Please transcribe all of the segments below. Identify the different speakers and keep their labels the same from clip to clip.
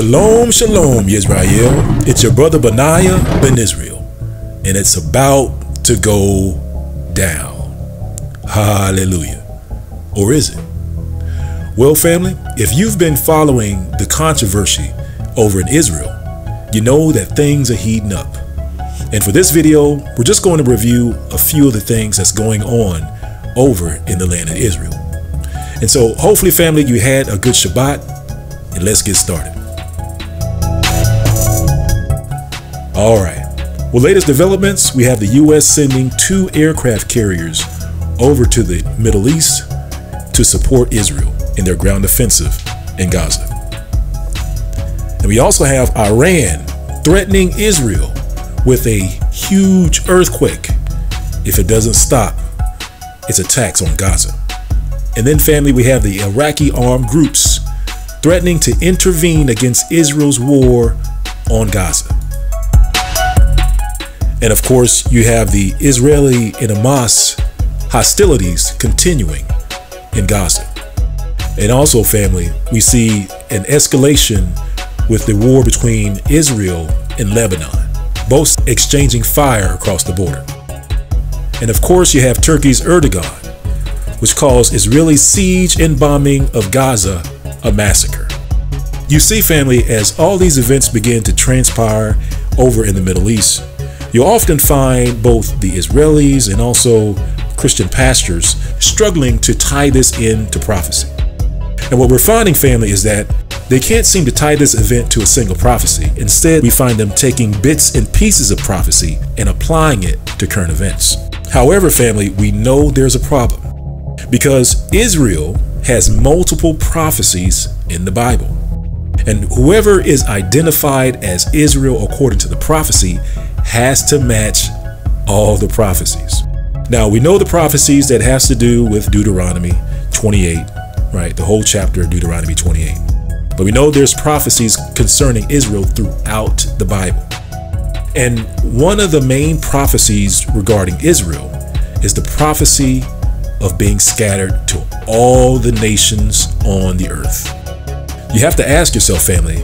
Speaker 1: Shalom, shalom, Yisrael. It's your brother Benayah Ben Israel, and it's about to go down. Hallelujah. Or is it? Well, family, if you've been following the controversy over in Israel, you know that things are heating up. And for this video, we're just going to review a few of the things that's going on over in the land of Israel. And so hopefully, family, you had a good Shabbat, and let's get started. All right. Well, latest developments, we have the U.S. sending two aircraft carriers over to the Middle East to support Israel in their ground offensive in Gaza. And we also have Iran threatening Israel with a huge earthquake if it doesn't stop its attacks on Gaza. And then, family, we have the Iraqi armed groups threatening to intervene against Israel's war on Gaza. And of course, you have the Israeli and Hamas hostilities continuing in Gaza. And also, family, we see an escalation with the war between Israel and Lebanon, both exchanging fire across the border. And of course, you have Turkey's Erdogan, which calls Israeli siege and bombing of Gaza a massacre. You see, family, as all these events begin to transpire over in the Middle East, you often find both the Israelis and also Christian pastors struggling to tie this into prophecy. And what we're finding, family, is that they can't seem to tie this event to a single prophecy. Instead, we find them taking bits and pieces of prophecy and applying it to current events. However, family, we know there's a problem because Israel has multiple prophecies in the Bible. And whoever is identified as Israel according to the prophecy has to match all the prophecies. Now, we know the prophecies that has to do with Deuteronomy 28, right? The whole chapter of Deuteronomy 28. But we know there's prophecies concerning Israel throughout the Bible. And one of the main prophecies regarding Israel is the prophecy of being scattered to all the nations on the earth. You have to ask yourself, family,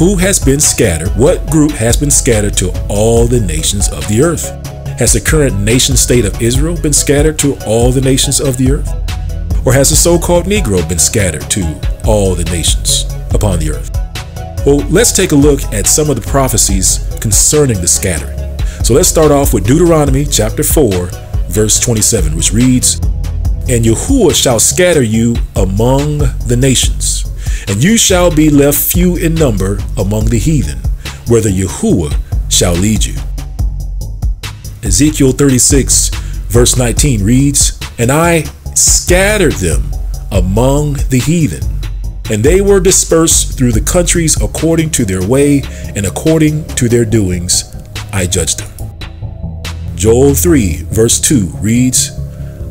Speaker 1: who has been scattered? What group has been scattered to all the nations of the earth? Has the current nation state of Israel been scattered to all the nations of the earth? Or has the so called Negro been scattered to all the nations upon the earth? Well, let's take a look at some of the prophecies concerning the scattering. So let's start off with Deuteronomy chapter 4, verse 27, which reads, And Yahuwah shall scatter you among the nations, and you shall be left few in number among the heathen, where the Yahuwah shall lead you. Ezekiel 36, verse 19 reads, And I scattered them among the heathen, and they were dispersed through the countries according to their way and according to their doings, I judged them. Joel 3, verse 2 reads,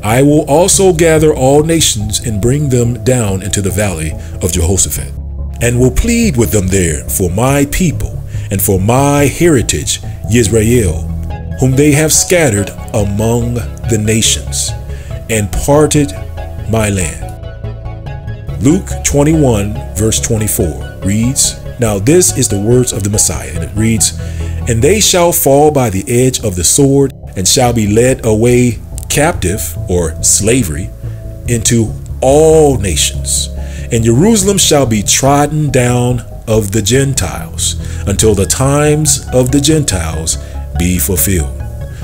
Speaker 1: I will also gather all nations and bring them down into the valley of Jehoshaphat, and will plead with them there for my people and for my heritage, Israel, whom they have scattered among the nations, and parted my land. Luke 21, verse 24 reads, Now this is the words of the Messiah, and it reads, And they shall fall by the edge of the sword, and shall be led away captive, or slavery, into all nations. And Jerusalem shall be trodden down of the Gentiles, until the times of the Gentiles be fulfilled.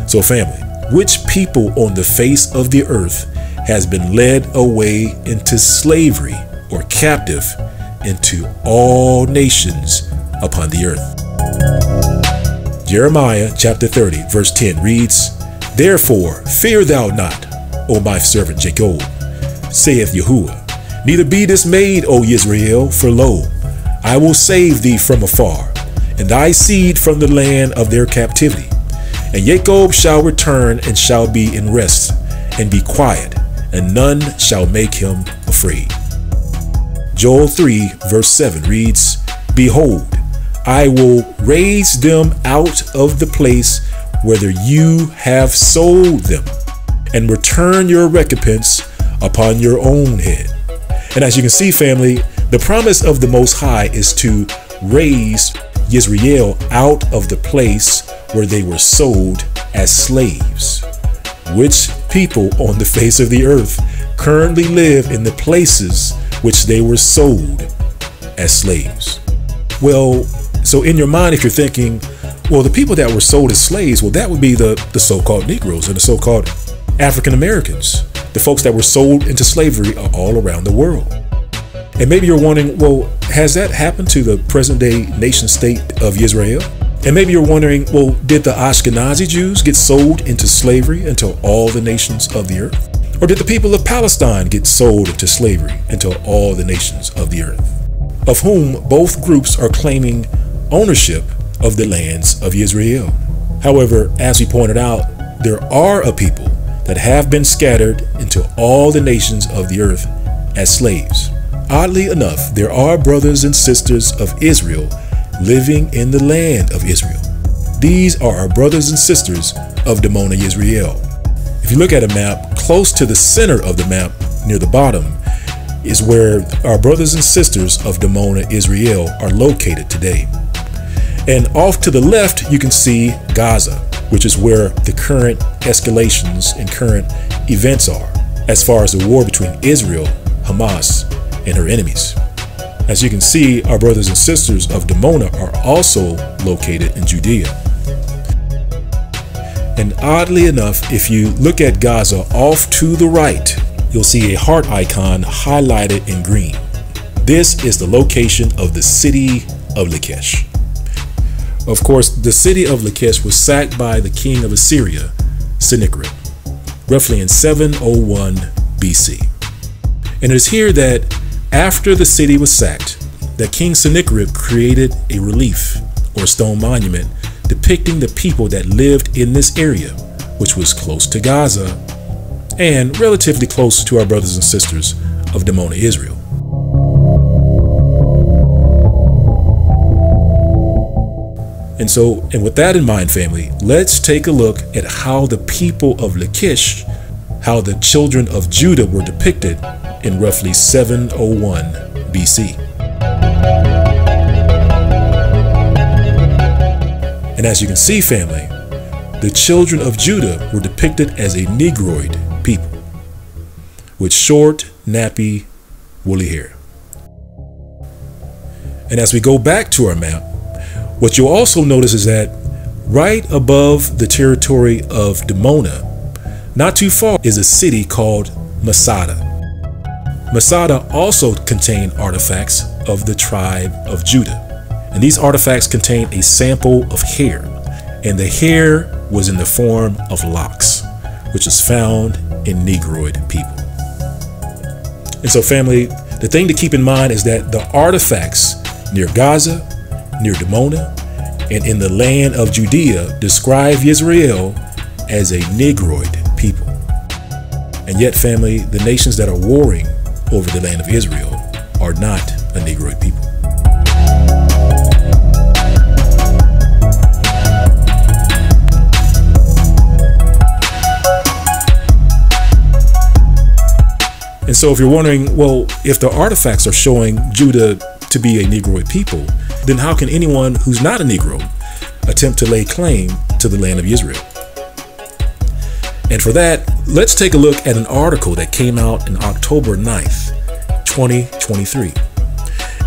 Speaker 1: So, family, which people on the face of the earth has been led away into slavery or captive into all nations upon the earth? Jeremiah chapter 30, verse 10 reads, Therefore, fear thou not, O my servant Jacob, saith Yahuwah. Neither be dismayed, O Israel, for lo, I will save thee from afar, and thy seed from the land of their captivity. And Jacob shall return and shall be in rest, and be quiet, and none shall make him afraid. Joel 3, verse 7 reads, Behold, I will raise them out of the place whether you have sold them, and return your recompense upon your own head. And as you can see, family, the promise of the Most High is to raise Yisrael out of the place where they were sold as slaves. Which people on the face of the earth currently live in the places which they were sold as slaves? Well, so in your mind, if you're thinking, well, the people that were sold as slaves, well, that would be the, the so called Negroes and the so called African Americans. The folks that were sold into slavery are all around the world. And maybe you're wondering, well, has that happened to the present day nation state of Israel? And maybe you're wondering, well, did the Ashkenazi Jews get sold into slavery until all the nations of the earth? Or did the people of Palestine get sold into slavery until all the nations of the earth? Of whom both groups are claiming ownership of the lands of Israel. However, as we pointed out, there are a people that have been scattered into all the nations of the earth as slaves. Oddly enough, there are brothers and sisters of Israel living in the land of Israel. These are our brothers and sisters of Dimona Israel. If you look at a map, close to the center of the map, near the bottom, is where our brothers and sisters of Dimona Israel are located today. And off to the left, you can see Gaza, which is where the current escalations and current events are, as far as the war between Israel, Hamas, and her enemies. As you can see, our brothers and sisters of Dimona are also located in Judea. And oddly enough, if you look at Gaza off to the right, you'll see a heart icon highlighted in green. This is the location of the city of Lachish. Of course, the city of Lachish was sacked by the king of Assyria, Sennacherib, roughly in 701 BC. And it is here that after the city was sacked, that King Sennacherib created a relief or stone monument depicting the people that lived in this area, which was close to Gaza and relatively close to our brothers and sisters of Dimona, Israel. And so, and with that in mind, family, let's take a look at how the people of Lachish, how the children of Judah were depicted in roughly 701 BC. And as you can see, family, the children of Judah were depicted as a Negroid people with short, nappy, woolly hair. And as we go back to our map, what you'll also notice is that right above the territory of Dimona, not too far, is a city called Masada. Masada also contained artifacts of the tribe of Judah. And these artifacts contain a sample of hair, and the hair was in the form of locks, which is found in Negroid people. And so, family, the thing to keep in mind is that the artifacts near Gaza near Dimona, and in the land of Judea describe Israel as a Negroid people. And yet, family, the nations that are warring over the land of Israel are not a Negroid people. And so if you're wondering, well, if the artifacts are showing Judah to be a Negroid people, then how can anyone who's not a Negro attempt to lay claim to the land of Israel? And for that, let's take a look at an article that came out in October 9th, 2023.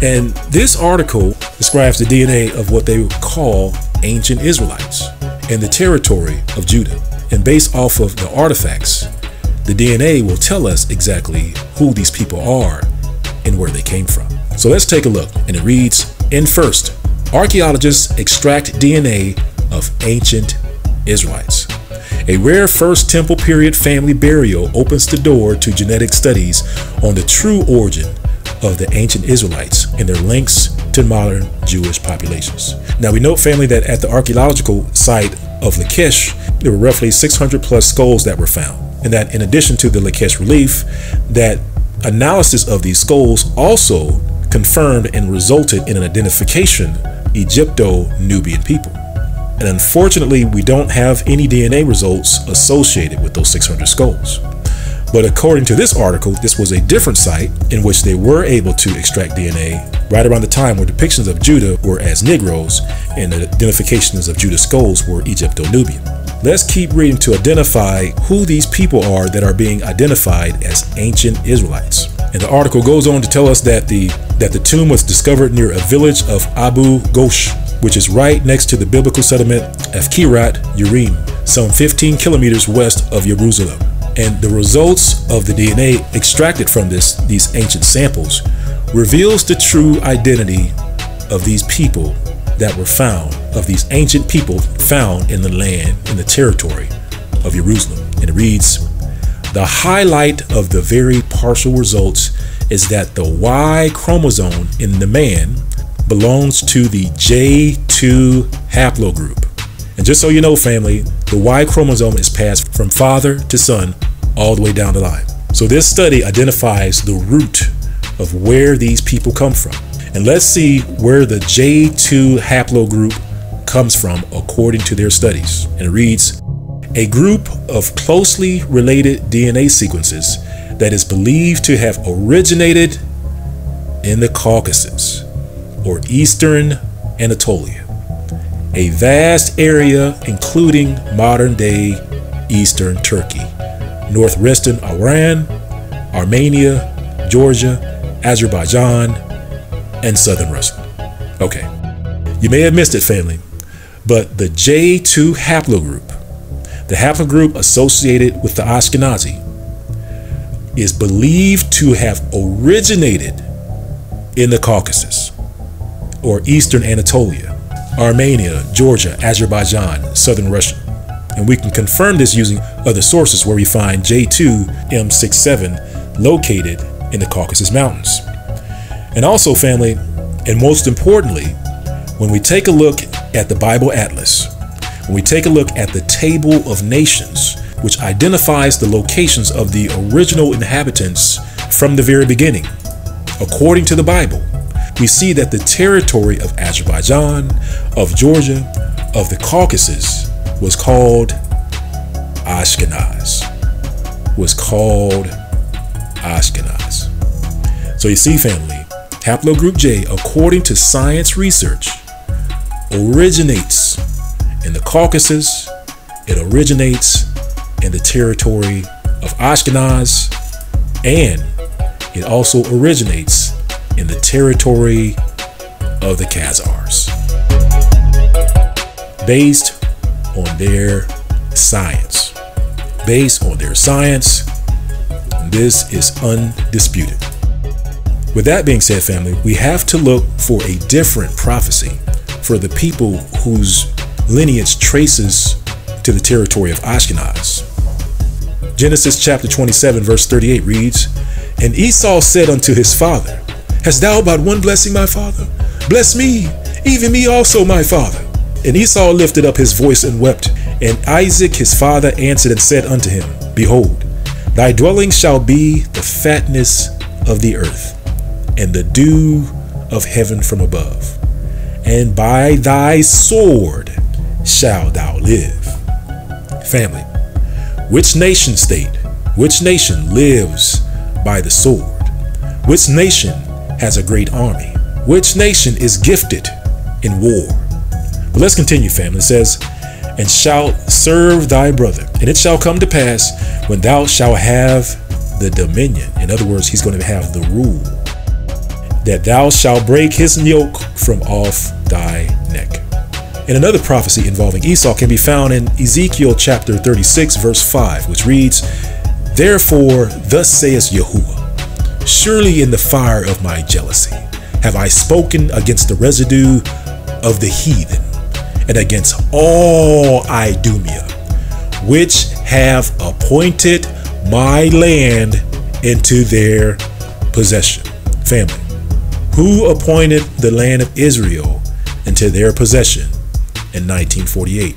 Speaker 1: And this article describes the DNA of what they call ancient Israelites and the territory of Judah. And based off of the artifacts, the DNA will tell us exactly who these people are and where they came from. So let's take a look. And it reads In first, archaeologists extract DNA of ancient Israelites. A rare First Temple period family burial opens the door to genetic studies on the true origin of the ancient Israelites and their links to modern Jewish populations. Now we note, family, that at the archaeological site of Lachish, there were roughly 600 plus skulls that were found, and that in addition to the Lachish relief, that analysis of these skulls also confirmed and resulted in an identification Egypto-Nubian people. And unfortunately, we don't have any DNA results associated with those 600 skulls. But according to this article, this was a different site in which they were able to extract DNA right around the time where depictions of Judah were as Negroes and the identifications of Judah's skulls were Egypto-Nubian. Let's keep reading to identify who these people are that are being identified as ancient Israelites. And the article goes on to tell us that the that the tomb was discovered near a village of Abu Ghosh, which is right next to the biblical settlement of Kiryat Yearim, some 15 kilometers west of Jerusalem and the results of the DNA extracted from this these ancient samples reveals the true identity of these people that were found of these ancient people found in the land in the territory of Jerusalem and it reads the highlight of the very partial results is that the Y chromosome in the man belongs to the J2 haplogroup and just so you know family the Y chromosome is passed from father to son all the way down the line. So this study identifies the root of where these people come from. And let's see where the J2 haplogroup comes from according to their studies. And it reads, a group of closely related DNA sequences that is believed to have originated in the Caucasus or Eastern Anatolia, a vast area including modern day Eastern Turkey northwestern Iran, Armenia, Georgia, Azerbaijan, and southern Russia. Okay, you may have missed it, family, but the J2 haplogroup, the haplogroup associated with the Ashkenazi, is believed to have originated in the Caucasus or eastern Anatolia, Armenia, Georgia, Azerbaijan, southern Russia. And we can confirm this using other sources where we find J2M67 located in the Caucasus Mountains. And also, family, and most importantly, when we take a look at the Bible Atlas, when we take a look at the Table of Nations, which identifies the locations of the original inhabitants from the very beginning, according to the Bible, we see that the territory of Azerbaijan, of Georgia, of the Caucasus, was called Ashkenaz. Was called Ashkenaz. So you see, family, haplogroup J, according to science research, originates in the Caucasus. It originates in the territory of Ashkenaz, and it also originates in the territory of the Khazars. Based on their science. Based on their science, this is undisputed. With that being said, family, we have to look for a different prophecy for the people whose lineage traces to the territory of Ashkenaz. Genesis chapter 27, verse 38 reads, And Esau said unto his father, Hast thou but one blessing, my father? Bless me, even me also, my father. And Esau lifted up his voice and wept. And Isaac his father answered and said unto him, Behold, thy dwelling shall be the fatness of the earth, and the dew of heaven from above. And by thy sword shalt thou live. Family, which nation state, which nation lives by the sword? Which nation has a great army? Which nation is gifted in war? But let's continue, family. It says, And shalt serve thy brother. And it shall come to pass when thou shalt have the dominion. In other words, he's going to have the rule. That thou shalt break his yoke from off thy neck. And another prophecy involving Esau can be found in Ezekiel chapter 36, verse 5, which reads, Therefore, thus says Yahuwah, Surely in the fire of my jealousy have I spoken against the residue of the heathen and against all Idumea, which have appointed my land into their possession. Family, who appointed the land of Israel into their possession in 1948?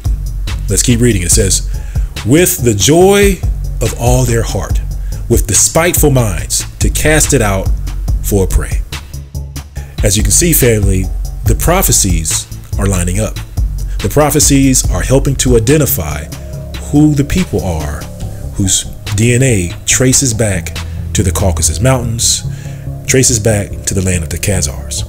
Speaker 1: Let's keep reading. It says, with the joy of all their heart, with despiteful minds, to cast it out for a prey. As you can see, family, the prophecies are lining up. The prophecies are helping to identify who the people are whose DNA traces back to the Caucasus Mountains, traces back to the land of the Khazars.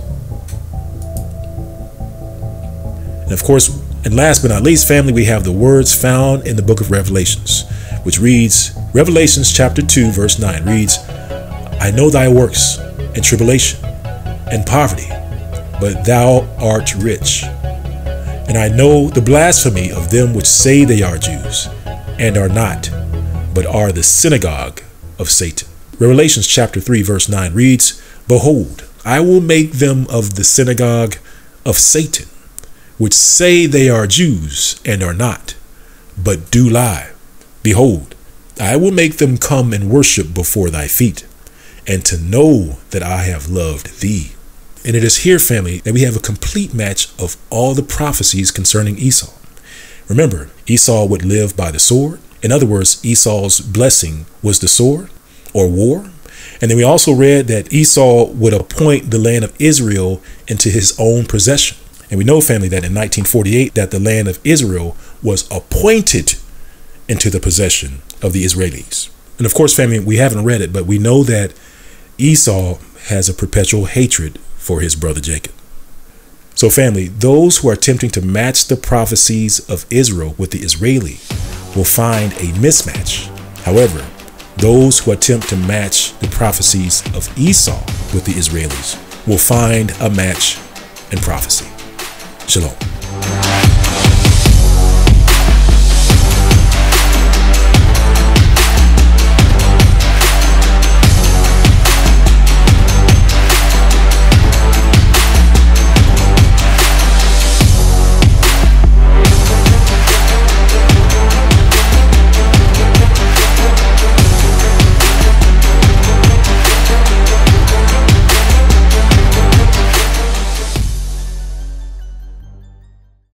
Speaker 1: And of course, and last but not least, family, we have the words found in the book of Revelations, which reads, Revelations chapter 2, verse 9 reads, I know thy works and tribulation and poverty, but thou art rich. And I know the blasphemy of them which say they are Jews and are not, but are the synagogue of Satan. Revelations chapter 3, verse 9 reads, Behold, I will make them of the synagogue of Satan which say they are Jews and are not, but do lie. Behold, I will make them come and worship before thy feet, and to know that I have loved thee. And it is here, family, that we have a complete match of all the prophecies concerning Esau. Remember, Esau would live by the sword. In other words, Esau's blessing was the sword or war. And then we also read that Esau would appoint the land of Israel into his own possession. And we know, family, that in 1948, that the land of Israel was appointed into the possession of the Israelis. And of course, family, we haven't read it, but we know that Esau has a perpetual hatred for his brother Jacob. So, family, those who are attempting to match the prophecies of Israel with the Israeli will find a mismatch. However, those who attempt to match the prophecies of Esau with the Israelis will find a match in prophecy. Shalom.